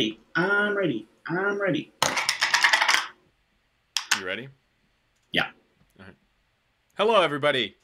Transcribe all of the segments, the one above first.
I'm ready. I'm ready. I'm ready. You ready? Yeah. All right. Hello, everybody.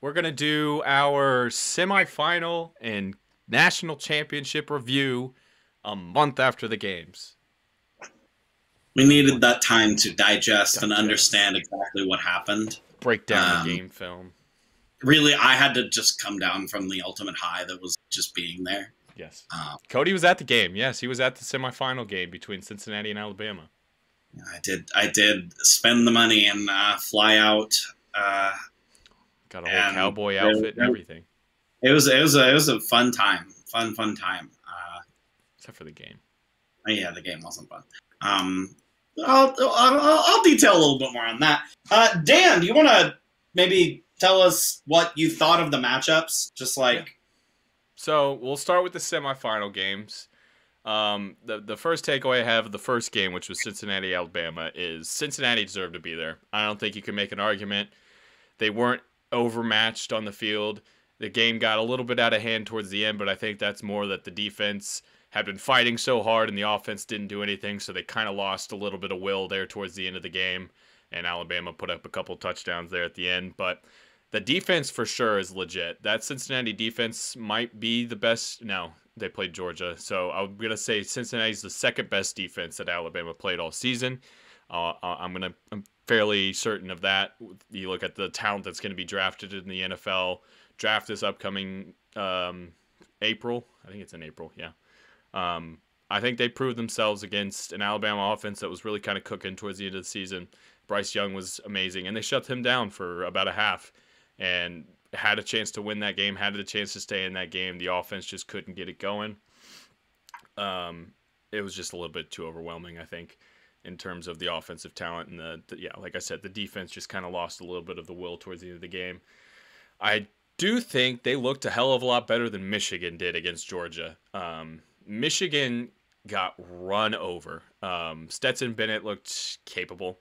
We're gonna do our semifinal and national championship review a month after the games. We needed that time to digest and understand exactly what happened. Break down Um, the game film. Really, I had to just come down from the ultimate high that was just being there. Yes. Um, Cody was at the game. Yes, he was at the semifinal game between Cincinnati and Alabama. I did. I did spend the money and uh, fly out. Uh, Got a whole cowboy outfit and everything, it was. It was. A, it was a fun time. Fun. Fun time. Uh, except for the game. yeah, the game wasn't fun. Um, I'll, I'll, I'll detail a little bit more on that. Uh, Dan, do you want to maybe tell us what you thought of the matchups? Just like, So we'll start with the semifinal games. Um, the the first takeaway I have of the first game, which was Cincinnati Alabama, is Cincinnati deserved to be there. I don't think you can make an argument. They weren't overmatched on the field. The game got a little bit out of hand towards the end, but I think that's more that the defense had been fighting so hard and the offense didn't do anything, so they kind of lost a little bit of will there towards the end of the game. And Alabama put up a couple touchdowns there at the end, but the defense for sure is legit. That Cincinnati defense might be the best. No, they played Georgia, so I'm gonna say Cincinnati's the second best defense that Alabama played all season. Uh, uh, I'm gonna I'm fairly certain of that. You look at the talent that's going to be drafted in the NFL draft this upcoming um, April. I think it's in April. Yeah. Um, I think they proved themselves against an Alabama offense that was really kind of cooking towards the end of the season. Bryce Young was amazing, and they shut him down for about a half and had a chance to win that game, had a chance to stay in that game. The offense just couldn't get it going. Um, it was just a little bit too overwhelming, I think, in terms of the offensive talent and the, the yeah, like I said, the defense just kind of lost a little bit of the will towards the end of the game. I do think they looked a hell of a lot better than Michigan did against Georgia. Um, Michigan got run over. Um, Stetson Bennett looked capable.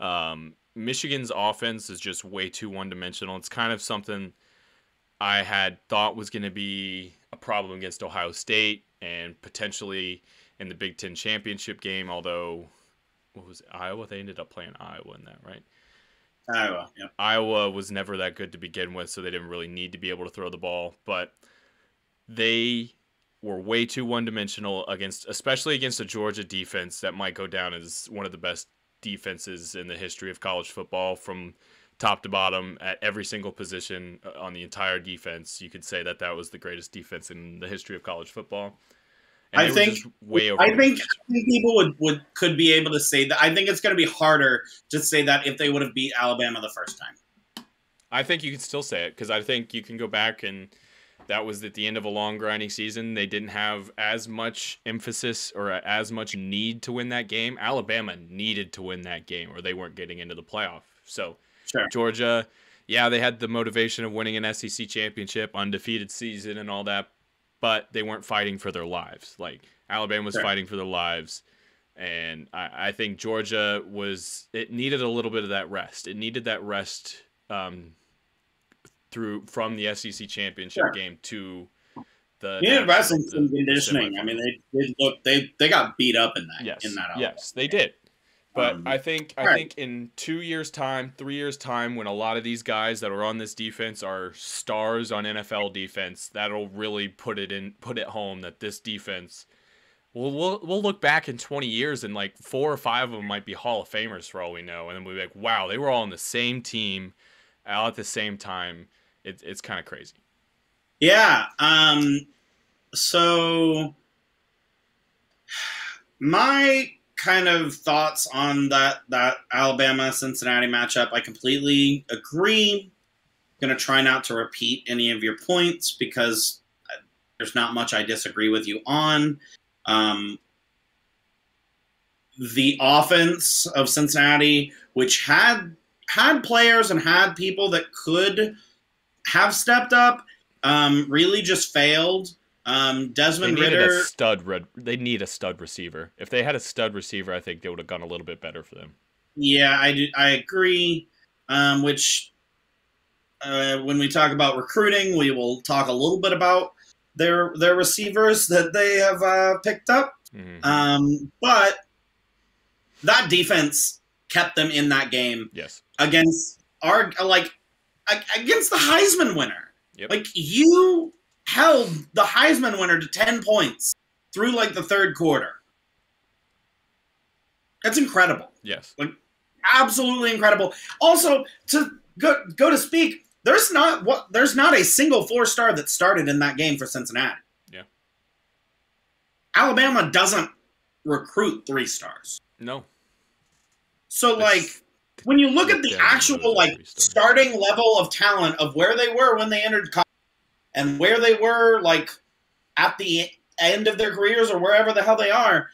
Um, Michigan's offense is just way too one dimensional. It's kind of something I had thought was going to be a problem against Ohio State and potentially in the Big Ten championship game. Although, what was it, Iowa? They ended up playing Iowa in that, right? Iowa. Yeah. Iowa was never that good to begin with, so they didn't really need to be able to throw the ball. But they were way too one dimensional against, especially against a Georgia defense that might go down as one of the best defenses in the history of college football from top to bottom at every single position uh, on the entire defense. You could say that that was the greatest defense in the history of college football. I think- way over. I think, I think people would, would could be able to say that. I think it's going to be harder to say that if they would have beat Alabama the first time. I think you can still say it because I think you can go back and that was at the end of a long grinding season. They didn't have as much emphasis or as much need to win that game. Alabama needed to win that game or they weren't getting into the playoff. So Sure. Georgia, yeah, they had the motivation of winning an SEC championship, undefeated season, and all that, but they weren't fighting for their lives. Like Alabama was Sure. fighting for their lives. And I, I think Georgia was, it needed a little bit of that rest. It needed that rest um, through from the SEC championship Sure. game to the wrestling the conditioning. I mean, they did look they they got beat up in that yes, in that. yes, they did. But Um, I think I right. think in two years' time, three years' time, when a lot of these guys that are on this defense are stars on NFL defense, that'll really put it in put it home that this defense. Well, we'll we'll look back in 20 years and like four or five of them might be Hall of Famers for all we know, and then we'll be like, wow, they were all on the same team, all at the same time. It, it's kind of crazy. Yeah. Um. So my kind of thoughts on that that Alabama Cincinnati matchup, I completely agree. I'm Going to try not to repeat any of your points because uh, there's not much I disagree with you on. Um, the offense of Cincinnati, which had had players and had people that could have stepped up, um, really just failed. Um, Desmond needed Ridder. a stud. Red, they need a stud receiver. If they had a stud receiver, I think they would have gone a little bit better for them. Yeah, I do, I agree. Um, which, uh, when we talk about recruiting, we will talk a little bit about their their receivers that they have uh, picked up. Mhm. Um, but that defense kept them in that game yes. against our like against the Heisman winner. Yep. Like you held the Heisman winner to ten points through like the third quarter. That's incredible. Yes. Like Absolutely incredible. Also, to go go to speak, there's not what there's not a single four star that started in that game for Cincinnati. Yeah. Alabama doesn't recruit three stars. No. So That's- like when you look at the actual like starting level of talent of where they were when they entered college and where they were like at the end of their careers or wherever the hell they are,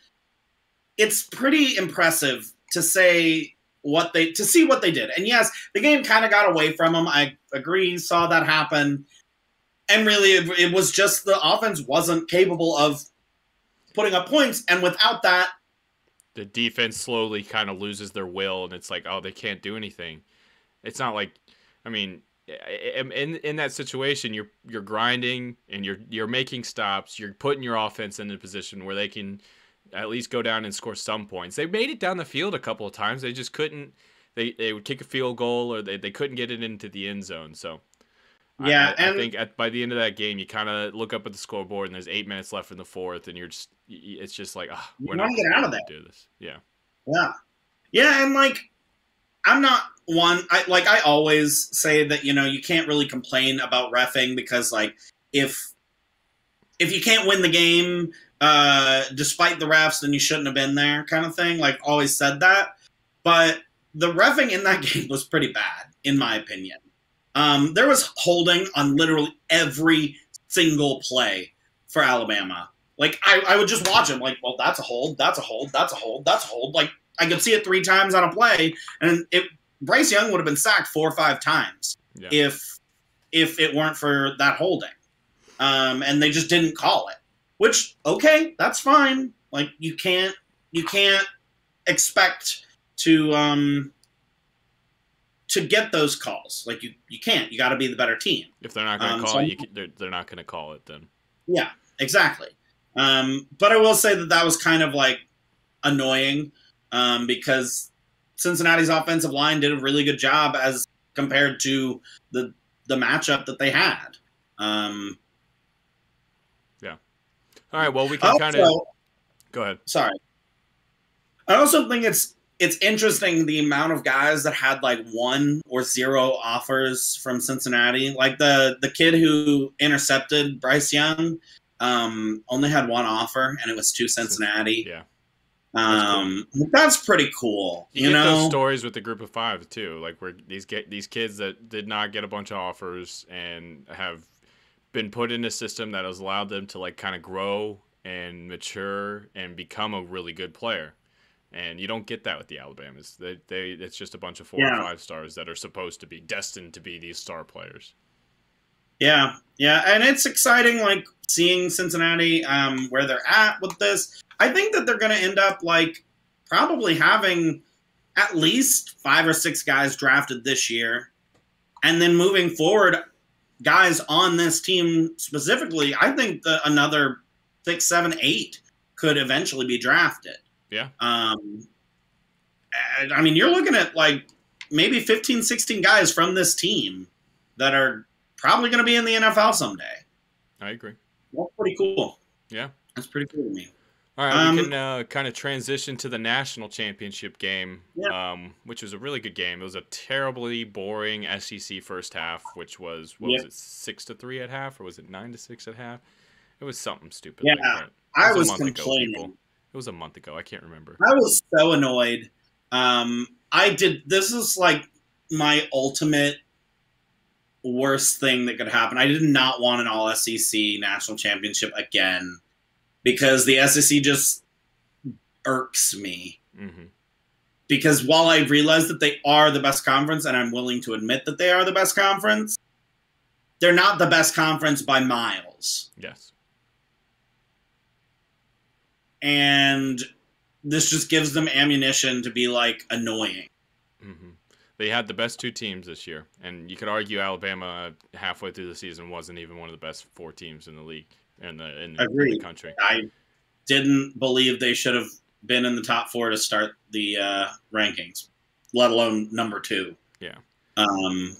it's pretty impressive to say what they to see what they did. And yes, the game kind of got away from them. I agree, saw that happen. And really, it, it was just the offense wasn't capable of putting up points. And without that, the defense slowly kind of loses their will and it's like oh they can't do anything. It's not like i mean in in, that situation you're you're grinding and you're you're making stops you're putting your offense in a position where they can at least go down and score some points. They made it down the field a couple of times they just couldn't they they would kick a field goal or they, they couldn't get it into the end zone so Yeah, I, I think at, by the end of that game, you kind of look up at the scoreboard and there's eight minutes left in the fourth, and you're just, it's just like, You we're not get out of that. Do this, yeah. Yeah. Yeah, and like I'm not one I like I always say that, you know, you can't really complain about refing because like if if you can't win the game uh despite the refs then you shouldn't have been there kind of thing. Like always said that. But the refing in that game was pretty bad in my opinion. Um there was holding on literally every single play for Alabama. Like I, I would just watch him like, well, that's a hold, that's a hold, that's a hold, that's a hold. Like I could see it three times on a play, and it Bryce Young would have been sacked four or five times Yeah. if if it weren't for that holding. Um, and they just didn't call it. Which okay, that's fine. Like you can't you can't expect to um to get those calls. Like you you can't. You got to be the better team. If they're not going to Um, call so- it, you can, they're, they're not going to call it then. Yeah, exactly. Um, but I will say that that was kind of like annoying um, because Cincinnati's offensive line did a really good job as compared to the the matchup that they had. Um, All right, well, we can kind of go ahead. sorry. I also think it's it's interesting the amount of guys that had like one or zero offers from Cincinnati. Like the the kid who intercepted Bryce Young um, only had one offer, and it was to Cincinnati. Yeah. Um, that's pretty cool. You, You, know, those stories with the group of five too, like where these get these kids that did not get a bunch of offers and have been put in a system that has allowed them to like kind of grow and mature and become a really good player. And you don't get that with the Alabamas. They, they it's just a bunch of four Yeah. or five stars that are supposed to be destined to be these star players. Yeah, yeah, and it's exciting, like seeing Cincinnati um, where they're at with this. I think that they're going to end up like probably having at least five or six guys drafted this year, and then moving forward, guys on this team specifically. I think that another six, seven, eight could eventually be drafted. Yeah. Um, I mean, you're looking at like maybe 15, 16 guys from this team that are probably going to be in the NFL someday. I agree. That's pretty cool. Yeah. That's pretty cool to me. All right, we Um, can uh, kind of transition to the national championship game, Yeah. um, which was a really good game. It was a terribly boring SEC first half, which was what was it, six to three at half, or was it nine to six at half? It was something stupid. Yeah, like that. I was was ago, complaining. people. It was a month ago. I can't remember. I was so annoyed. Um, I did. This is like my ultimate worst thing that could happen. I did not want an All SEC national championship again because the SEC just irks me. hmm Because while I realize that they are the best conference, and I'm willing to admit that they are the best conference, they're not the best conference by miles. Yes. And this just gives them ammunition to be like annoying. hmm They had the best two teams this year, and you could argue Alabama halfway through the season wasn't even one of the best four teams in the league. in the in, in the country. I didn't believe they should have been in the top four to start the uh, rankings, let alone number two. Yeah. Um,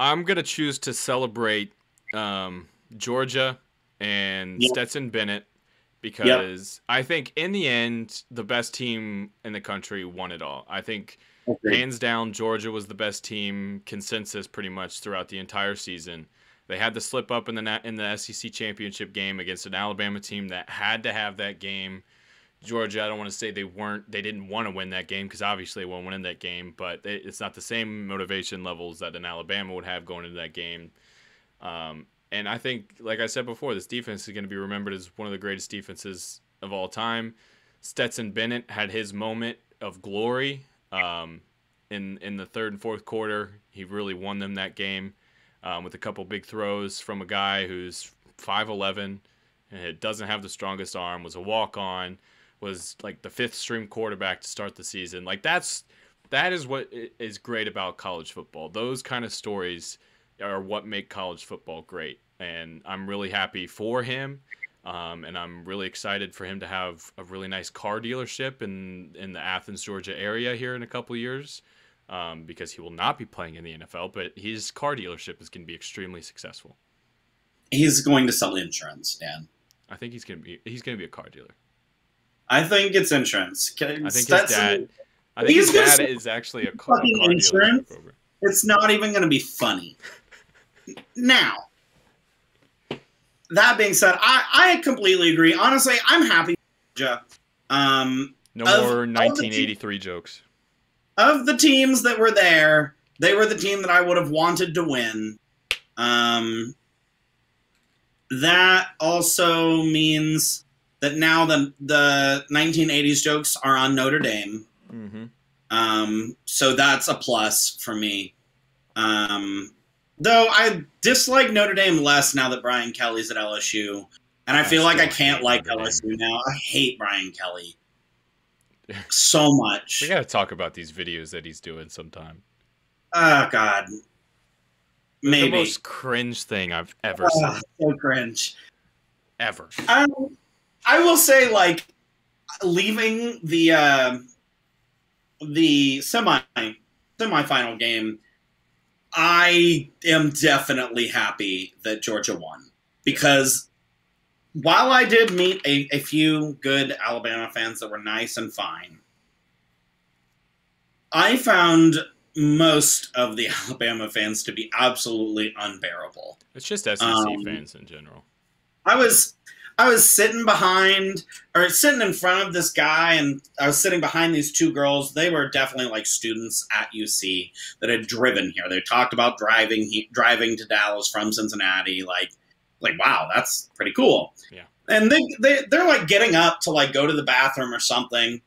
I'm gonna choose to celebrate um, Georgia and Yep. Stetson Bennett because I think in the end the best team in the country won it all. I think hands down Georgia was the best team consensus pretty much throughout the entire season. They had to slip up in the in the SEC championship game against an Alabama team that had to have that game. Georgia, I don't want to say they weren't, they didn't want to win that game because obviously they won't win that game, but it's not the same motivation levels that an Alabama would have going into that game. Um, and I think, like I said before, this defense is going to be remembered as one of the greatest defenses of all time. Stetson Bennett had his moment of glory um, in in the third and fourth quarter. He really won them that game um, with a couple big throws from a guy who's 5'11 and doesn't have the strongest arm, was a walk on, was like the fifth string quarterback to start the season. Like that's that is what is great about college football. Those kind of stories are what make college football great. And I'm really happy for him. Um, and I'm really excited for him to have a really nice car dealership in, in the Athens, Georgia area here in a couple years um, because he will not be playing in the NFL, but his car dealership is going to be extremely successful. he's going to sell insurance, Dan. I think he's going to be he's going to be a car dealer. I think it's insurance. I think Stetson- his dad. I think his dad is actually a car, a fucking car dealership insurance? over. It's not even going to be funny. Now, that being said, I, I completely agree. Honestly, I'm happy. Um, No Of- more of the 1983 jokes. of the teams that were there, they were the team that I would have wanted to win. Um, that also means that now the the 1980s jokes are on Notre Dame. hmm Um, so that's a plus for me. Um, though I dislike Notre Dame less now that Brian Kelly's at LSU, and I I feel like I can't like Notre LSU now. I hate Brian Kelly so much. We got to talk about these videos that he's doing sometime. Oh God, maybe The most cringe thing I've ever Ugh, seen. so cringe. Ever. Um, I will say, like, leaving the uh, the semi semifinal game, I am definitely happy that Georgia won because while I did meet a, a few good Alabama fans that were nice and fine, I found most of the Alabama fans to be absolutely unbearable. It's just SEC Um, fans in general. I was I was sitting behind or sitting in front of this guy and I was sitting behind these two girls. They were definitely like students at UC that had driven here. They talked about driving he, driving to Dallas from Cincinnati like like wow, that's pretty cool. Yeah. And they they they're like getting up to like go to the bathroom or something.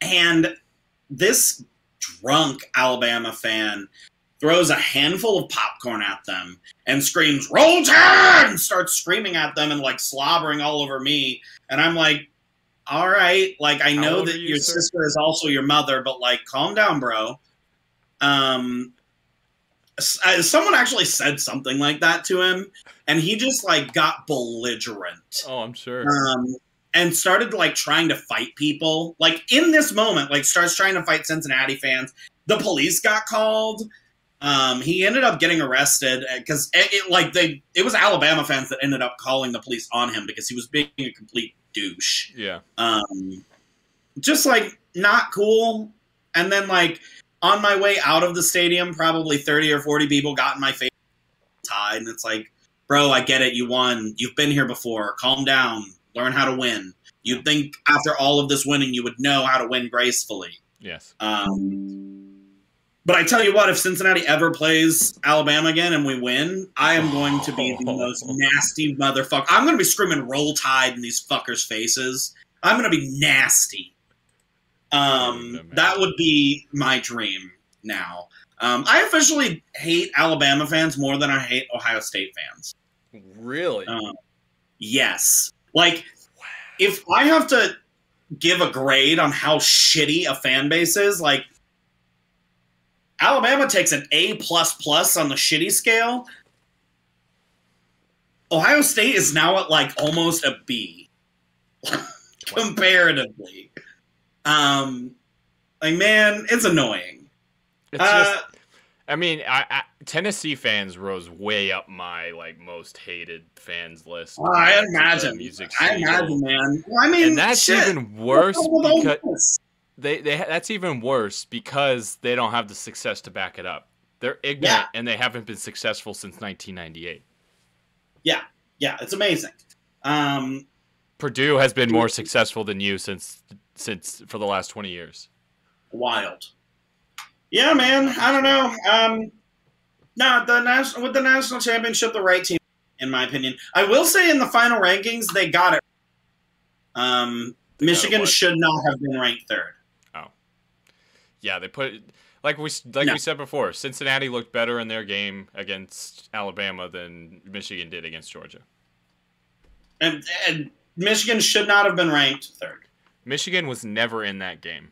And this drunk Alabama fan throws a handful of popcorn at them and screams, Roll Tide! and starts screaming at them and like slobbering all over me. And I'm like, all right, like I How know that you, your sir? sister is also your mother, but like calm down, bro. Um someone actually said something like that to him and he just like got belligerent Oh, I'm sure. um, and started like trying to fight people. Like in this moment, like starts trying to fight Cincinnati fans. The police got called. Um, he ended up getting arrested because it, it like they it was Alabama fans that ended up calling the police on him because he was being a complete douche. yeah. Um, just like not cool. And then like on my way out of the stadium, probably thirty or forty people got in my face, tied, and it's like, bro, I get it. You won. You've been here before. Calm down. Learn how to win. You'd think after all of this winning, you would know how to win gracefully. Yes. Um, but I tell you what, if Cincinnati ever plays Alabama again and we win, I am going to be the most nasty motherfucker. I'm going to be screaming "Roll Tide" in these fuckers' faces. I'm going to be nasty. Um, that would be my dream now. Um, I officially hate Alabama fans more than I hate Ohio State fans. Really? Um, yes. Like, if I have to give a grade on how shitty a fan base is, like, Alabama takes an A plus plus on the shitty scale. Ohio State is now at like almost a B comparatively. Um, like man, it's annoying. It's Uh, just, I mean, I, I, Tennessee fans rose way up my like most hated fans list. I imagine. Music I imagine, man. Well, I mean, and that's shit. even worse What's wrong with Ole because? They, they that's even worse because they don't have the success to back it up. They're ignorant Yeah. and they haven't been successful since 1998. yeah, yeah, it's amazing. Um, Purdue has been more successful than you since since for the last 20 years. wild. Yeah, man. I don't know. Um, no, the national with the national championship, the right team, in my opinion. I will say, in the final rankings, they got it. Um, They got it Michigan should not have been ranked third. Yeah, they put like we like No. we said before. Cincinnati looked better in their game against Alabama than Michigan did against Georgia. And, and Michigan should not have been ranked third Michigan was never in that game.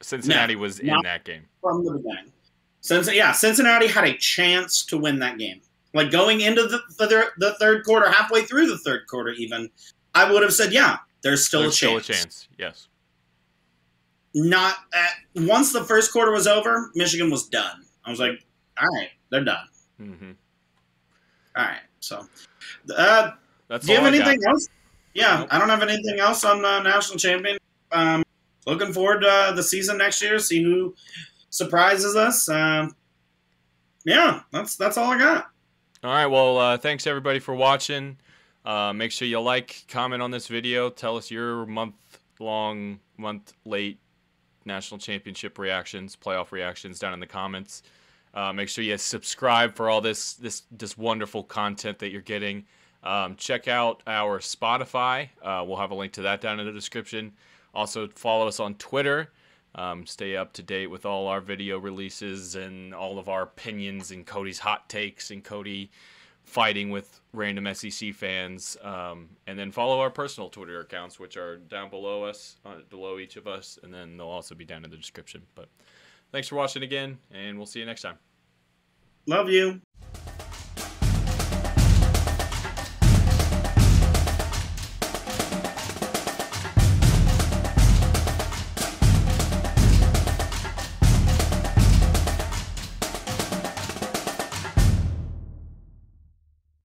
Cincinnati was in that game. from the beginning. Since yeah, Cincinnati had a chance to win that game. Like going into the the, the third quarter, halfway through the third quarter, even I would have said, yeah, there's still There's a still chance. a chance. Yes. Not at, once the first quarter was over, Michigan was done. I was like, all right, they're done. hmm All right, so. Uh, That's do you have I got. anything else? Yeah, Nope. I don't have anything else on uh, national champion. Um, looking forward to uh, the season next year. See who surprises us. Um, yeah, that's that's all I got. All right. Well, uh, thanks everybody for watching. Uh, make sure you like, comment on this video. Tell us your month long, month late national championship reactions, playoff reactions down in the comments. Uh, make sure you subscribe for all this this this wonderful content that you're getting. Um, check out our Spotify. Uh, we'll have a link to that down in the description. Also, follow us on Twitter. Um, stay up to date with all our video releases and all of our opinions and Cody's hot takes and Cody fighting with random SEC fans. Um, and then follow our personal Twitter accounts, which are down below us, uh, below each of us, and then they'll also be down in the description. But thanks for watching again, and we'll see you next time. Love you.